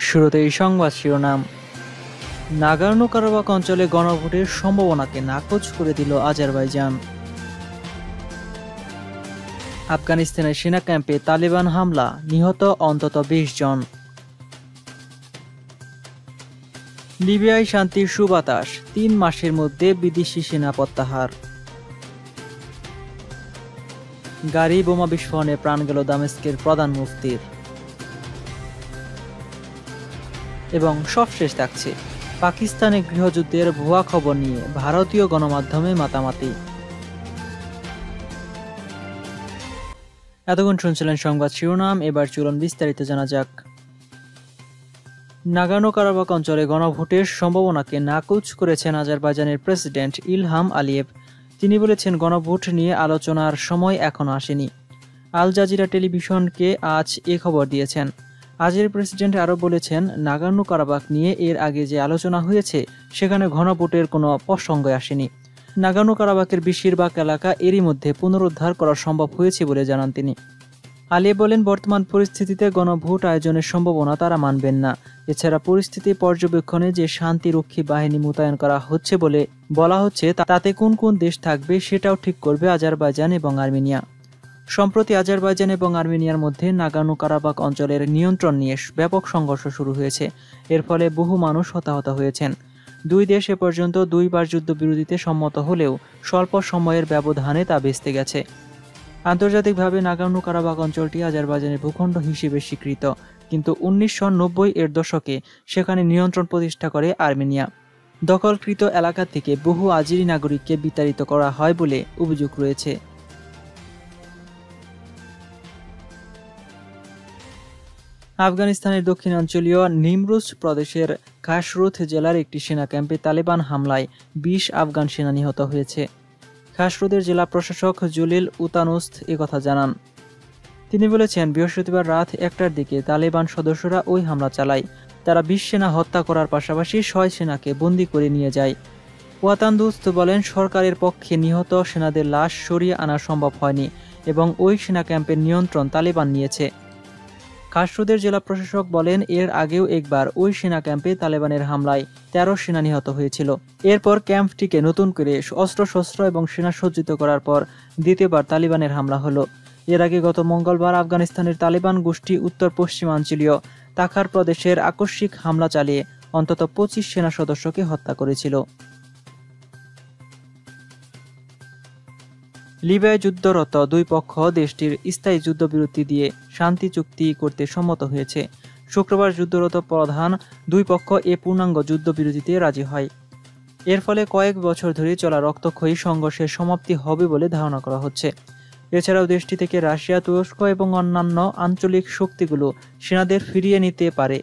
শুরুতেই সংবাদ শিরোনাম। নাগার্নো কারাবাক অঞ্চলে গণভোটের সম্ভাবনাকে নাকচ করে দিল আজারবাইজান। আফগানিস্তানের সেনা ক্যাম্পে তালিবান হামলা, নিহত অন্তত বিশ জন। লিবিয়ায় শান্তির সুবাতাস, তিন মাসের মধ্যে বিদেশি সেনা প্রত্যাহার। গাড়ি বোমা বিস্ফোরণে প্রাণ গেল দামেস্কের প্রধান মুফতির। এবং সবশেষ থাকছে পাকিস্তানে গৃহযুদ্ধের ভুয়া খবর নিয়ে ভারতীয় গণমাধ্যমে মাতামাতি। এতক্ষণ শুনছিলেন সংবাদ শিরোনাম, এবার চলুন বিস্তারিত জানা যাক। নাগানো কারাবাক অঞ্চলে গণভোটের সম্ভাবনাকে নাকুচ করেছেন আজারবাইজানের প্রেসিডেন্ট ইলহাম আলিয়েভ। তিনি বলেছেন, গণভোট নিয়ে আলোচনার সময় এখনও আসেনি। আল জাজিরা টেলিভিশনকে আজ এ খবর দিয়েছেন। আজের প্রেসিডেন্ট আরও বলেছেন নাগানো কারাবাক নিয়ে এর আগে যে আলোচনা হয়েছে, সেখানে গণভোটের কোনো প্রসঙ্গে আসেনি। নাগানো কারাবাকের বেশিরভাগ এলাকা এরই মধ্যে পুনরুদ্ধার করা সম্ভব হয়েছে বলে জানান তিনি। আলিয়া বলেন, বর্তমান পরিস্থিতিতে গণভোট আয়োজনের সম্ভাবনা তারা মানবেন না। এছাড়া পরিস্থিতি পর্যবেক্ষণে যে শান্তিরক্ষী বাহিনী মোতায়েন করা হচ্ছে বলে বলা হচ্ছে, তাতে কোন কোন দেশ থাকবে সেটাও ঠিক করবে আজারবাইজান এবং আর্মেনিয়া। সম্প্রতি আজারবাইজান এবং আর্মেনিয়ার মধ্যে নাগানো কারাবাক অঞ্চলের নিয়ন্ত্রণ নিয়ে ব্যাপক সংঘর্ষ শুরু হয়েছে। এর ফলে বহু মানুষ হতাহত হয়েছেন। দুই দেশ এ পর্যন্ত দুইবার যুদ্ধবিরতিতে সম্মত হলেও স্বল্প সময়ের ব্যবধানে তা বেঁচতে গেছে। আন্তর্জাতিকভাবে নাগানো কারাবাক অঞ্চলটি আজারবাইজানের ভূখণ্ড হিসেবে স্বীকৃত, কিন্তু উনিশশো নব্বই এর দশকে সেখানে নিয়ন্ত্রণ প্রতিষ্ঠা করে আর্মেনিয়া। দখলকৃত এলাকা থেকে বহু আজিরি নাগরিককে বিতাড়িত করা হয় বলে অভিযোগ রয়েছে। আফগানিস্তানের দক্ষিণাঞ্চলীয় নিমরুজ প্রদেশের খাসরুথ জেলার একটি সেনা ক্যাম্পে তালেবান হামলায় বিশ আফগান সেনা নিহত হয়েছে। খাসরুদের জেলা প্রশাসক জুলিল উতানুস্ত কথা জানান। তিনি বলেছেন, বৃহস্পতিবার রাত একটার দিকে তালেবান সদস্যরা ওই হামলা চালায়। তারা বিশ সেনা হত্যা করার পাশাপাশি ছয় সেনাকে বন্দি করে নিয়ে যায়। ওয়াতান্দুস্ত বলেন, সরকারের পক্ষে নিহত সেনাদের লাশ সরিয়ে আনা সম্ভব হয়নি এবং ওই সেনা ক্যাম্পের নিয়ন্ত্রণ তালেবান নিয়েছে। কাশরুদের জেলা প্রশাসক বলেন, এর আগেও একবার ওই সেনা ক্যাম্পে তালেবানের হামলায় তেরো সেনা নিহত হয়েছিল। এরপর ক্যাম্পটিকে নতুন করে অস্ত্রশস্ত্র এবং সেনা সজ্জিত করার পর দ্বিতীয়বার তালিবানের হামলা হলো। এর আগে গত মঙ্গলবার আফগানিস্তানের তালিবান গোষ্ঠী উত্তর পশ্চিমাঞ্চলীয় তাখার প্রদেশের আকস্মিক হামলা চালিয়ে অন্তত পঁচিশ সেনা সদস্যকে হত্যা করেছিল। লিবিয়ায় যুদ্ধরত দুই পক্ষ দেশটির স্থায়ী যুদ্ধবিরতি দিয়ে শান্তি চুক্তি করতে সম্মত হয়েছে। শুক্রবার যুদ্ধরত প্রধান দুই পক্ষ এ পূর্ণাঙ্গ যুদ্ধবিরতিতে রাজি হয়। এর ফলে কয়েক বছর ধরে চলা রক্তক্ষয়ী সংঘর্ষের সমাপ্তি হবে বলে ধারণা করা হচ্ছে। এছাড়াও দেশটি থেকে রাশিয়া, তুরস্ক এবং অন্যান্য আঞ্চলিক শক্তিগুলো সেনাদের ফিরিয়ে নিতে পারে।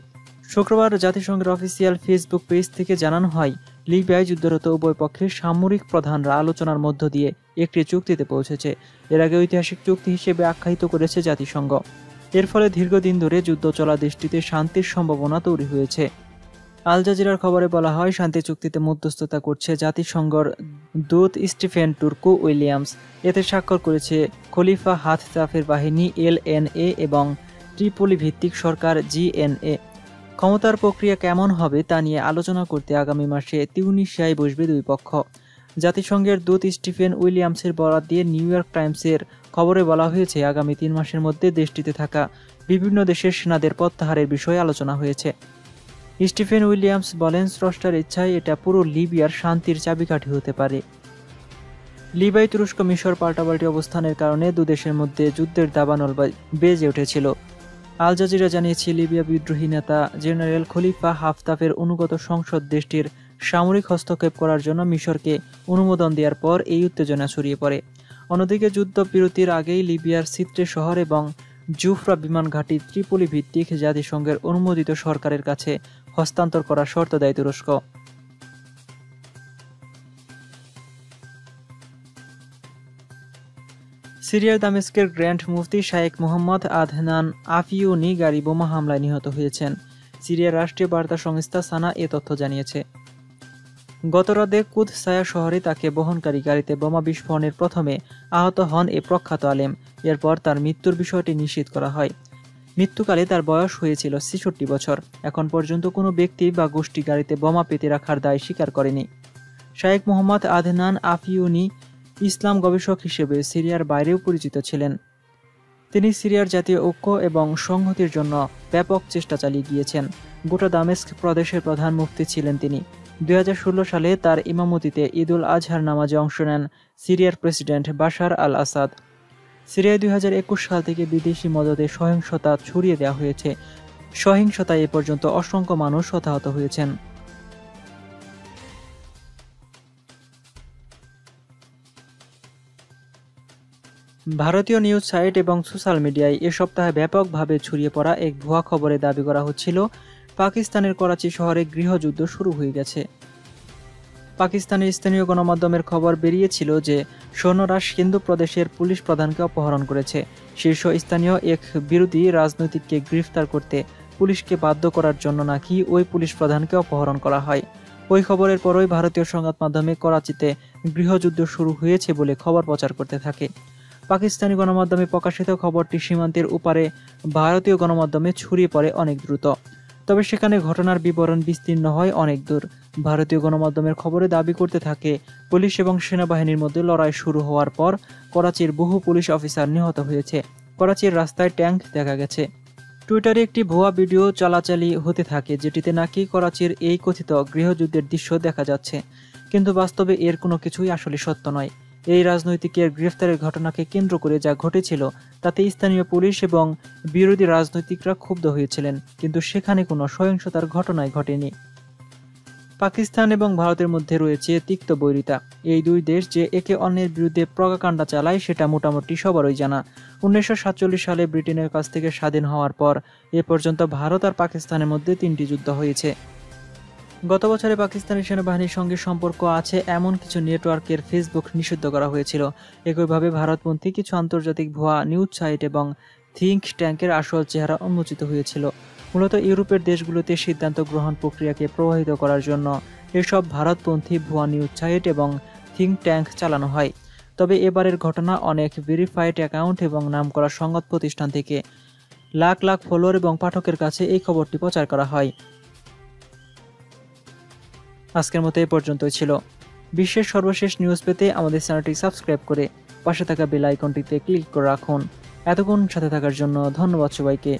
শুক্রবার জাতিসংঘের অফিসিয়াল ফেসবুক পেজ থেকে জানানো হয় লিবিয়ায় যুদ্ধরত উভয় পক্ষের সামরিক প্রধানরা আলোচনার মধ্য দিয়ে একটি চুক্তিতে পৌঁছেছে। এর আগে ঐতিহাসিক চুক্তি হিসেবে আখ্যায়িত করেছে জাতিসংঘ। এর ফলে দীর্ঘদিন ধরে যুদ্ধ চলা দেশটিতে শান্তির সম্ভাবনা তৈরি হয়েছে। আল জাজিরার খবরে বলা হয়, শান্তি চুক্তিতে মধ্যস্থতা করছে জাতিসংঘর দূত স্টিফেন টুর্কো উইলিয়ামস। এতে স্বাক্ষর করেছে খলিফা হাত তাফের বাহিনী, এল এবং ত্রিপলি ভিত্তিক সরকার জিএনএ ক্ষমতার প্রক্রিয়া কেমন হবে তা নিয়ে আলোচনা করতে আগামী মাসে তিউনিশিয়ায় বসবে দুই পক্ষ। জাতিসংঘের দূত স্টিফেন উইলিয়ামসের বরাত দিয়ে নিউ ইয়র্ক টাইমসের খবরে বলা হয়েছে, আগামী তিন মাসের মধ্যে দেশটিতে থাকা বিভিন্ন দেশের সেনাদের প্রত্যাহারের বিষয়ে আলোচনা হয়েছে। স্টিফেন উইলিয়ামস বলেন, স্রষ্টার ইচ্ছায় এটা পুরো লিবিয়ার শান্তির চাবিকাঠি হতে পারে। লিবাই তুরস্ক মিশর পাল্টাপাল্টি অবস্থানের কারণে দুদেশের মধ্যে যুদ্ধের দাবানল বেজে উঠেছিল। আল জাজিরা জানিয়েছে, লিবিয়া বিদ্রোহী নেতা জেনারেল খলিফা হাফতাফের অনুগত সংসদ দেশটির সামরিক হস্তক্ষেপ করার জন্য মিশরকে অনুমোদন দেওয়ার পর এই উত্তেজনা ছড়িয়ে পড়ে। অন্যদিকে যুদ্ধবিরতির আগেই লিবিয়ার সিত্রে শহর এবং জুফরা বিমান ঘাঁটি ত্রিপলি ভিত্তিক জাতিসংঘের অনুমোদিত সরকারের কাছে হস্তান্তর করার শর্ত দেয় তুরস্ক। সিরিয়ার দামেস্কের grand mufti Sheikh Mohammad Adnan Afyouni গাড়ি বোমা হামলায় নিহত হয়েছেন। সিরিয়ার রাষ্ট্রীয় বার্তা সংস্থা সানা এ তথ্য জানিয়েছে। গতরাতে কুদসায়া শহরে তাকে বহনকারী গাড়িতে বোমা বিস্ফোরণের প্রথমে আহত হন এ প্রখ্যাত আলেম। এরপর তার মৃত্যুর বিষয়টি নিশ্চিত করা হয়। মৃত্যুকালে তার বয়স হয়েছিল ছেষট্টি বছর। এখন পর্যন্ত কোনো ব্যক্তি বা গোষ্ঠী গাড়িতে বোমা পেতে রাখার দায় স্বীকার করেনি। শায়েক মোহাম্মদ আদনান আফিউনি ইসলাম গবেষক হিসেবে সিরিয়ার বাইরেও পরিচিত ছিলেন। তিনি সিরিয়ার জাতীয় ঐক্য এবং সংহতির জন্য ব্যাপক চেষ্টা চালিয়ে গিয়েছেন। গোটা দামেস্ক প্রদেশের প্রধান মুফতি ছিলেন তিনি। দুই হাজার ষোলো সালে তার ইমামতিতে ঈদুল আজহার নামাজে অংশ নেন সিরিয়ার প্রেসিডেন্ট বাশার আল আসাদ। সিরিয়ায় দুই হাজার একুশ সাল থেকে বিদেশি মদতে সহিংসতা ছড়িয়ে দেওয়া হয়েছে। সহিংসতায় এ পর্যন্ত অসংখ্য মানুষ হতাহত হয়েছেন। ভারতীয় নিউজ সাইট এবং সোশ্যাল মিডিয়ায় এ সপ্তাহে ব্যাপকভাবে ছড়িয়ে পড়া এক ভুয়া খবরে দাবি করা হচ্ছিল, পাকিস্তানের করাচি শহরে গৃহযুদ্ধ শুরু হয়ে গেছে। পাকিস্তানের স্থানীয় গণমাধ্যমের খবর বেরিয়েছিল যে, সৈন্যরা সিন্ধু প্রদেশের পুলিশ প্রধানকে অপহরণ করেছে। শীর্ষ স্থানীয় এক বিরোধী রাজনৈতিককে গ্রেফতার করতে পুলিশকে বাধ্য করার জন্য নাকি ওই পুলিশ প্রধানকে অপহরণ করা হয়। ওই খবরের পরই ভারতীয় সংবাদ মাধ্যমে করাচিতে গৃহযুদ্ধ শুরু হয়েছে বলে খবর প্রচার করতে থাকে। পাকিস্তানি গণমাধ্যমে প্রকাশিত খবরটি সীমান্তের উপারে ভারতীয় গণমাধ্যমে ছড়িয়ে পড়ে অনেক দ্রুত। তবে সেখানে ঘটনার বিবরণ বিস্তীর্ণ হয় অনেক দূর। ভারতীয় গণমাধ্যমের খবরে দাবি করতে থাকে, পুলিশ এবং সেনাবাহিনীর মধ্যে লড়াই শুরু হওয়ার পর করাচির বহু পুলিশ অফিসার নিহত হয়েছে। করাচির রাস্তায় ট্যাঙ্ক দেখা গেছে। টুইটারে একটি ভুয়া ভিডিও চলাচালি হতে থাকে, যেটিতে নাকি করাচির এই কথিত গৃহযুদ্ধের দৃশ্য দেখা যাচ্ছে। কিন্তু বাস্তবে এর কোনো কিছুই আসলে সত্য নয়। এই রাজনৈতিকের গ্রেফতারের ঘটনাকে কেন্দ্র করে যা ঘটেছিল, তাতে স্থানীয় পুলিশ এবং বিরোধী রাজনৈতিকরা ক্ষুব্ধ হয়েছিলেন, কিন্তু সেখানে কোনো সহিংসতার ঘটনাই ঘটেনি। পাকিস্তান এবং ভারতের মধ্যে রয়েছে তিক্ত বৈরিতা। এই দুই দেশ যে একে অন্যের বিরুদ্ধে প্রগাকাণ্ডা চালায়, সেটা মোটামুটি সবারই জানা। উনিশশো সাতচল্লিশ সালে ব্রিটেনের কাছ থেকে স্বাধীন হওয়ার পর, এ পর্যন্ত ভারত আর পাকিস্তানের মধ্যে তিনটি যুদ্ধ হয়েছে। গত বছরে পাকিস্তানি সেনাবাহিনীর সঙ্গে সম্পর্ক আছে এমন কিছু নেটওয়ার্কের ফেসবুক নিষিদ্ধ করা হয়েছিল। একইভাবে ভারতপন্থী কিছু আন্তর্জাতিক ভুয়া নিউজ সাইট এবং থিঙ্ক ট্যাঙ্কের আসল চেহারা উন্মোচিত হয়েছিল। মূলত ইউরোপের দেশগুলোতে সিদ্ধান্ত গ্রহণ প্রক্রিয়াকে প্রভাবিত করার জন্য এসব ভারতপন্থী ভুয়া নিউজ সাইট এবং থিঙ্ক ট্যাঙ্ক চালানো হয়। তবে এবারের ঘটনা অনেক ভেরিফাইড অ্যাকাউন্ট এবং নামকরা সংবাদ প্রতিষ্ঠান থেকে লাখ লাখ ফলোয়ার এবং পাঠকের কাছে এই খবরটি প্রচার করা হয়। আজকের মতো এই পর্যন্তই ছিল। বিশ্বের সর্বশেষ নিউজ পেতে আমাদের চ্যানেলটি সাবস্ক্রাইব করে পাশে থাকা বেল আইকনটিতে ক্লিক করে রাখুন। এতক্ষণ সাথে থাকার জন্য ধন্যবাদ সবাইকে।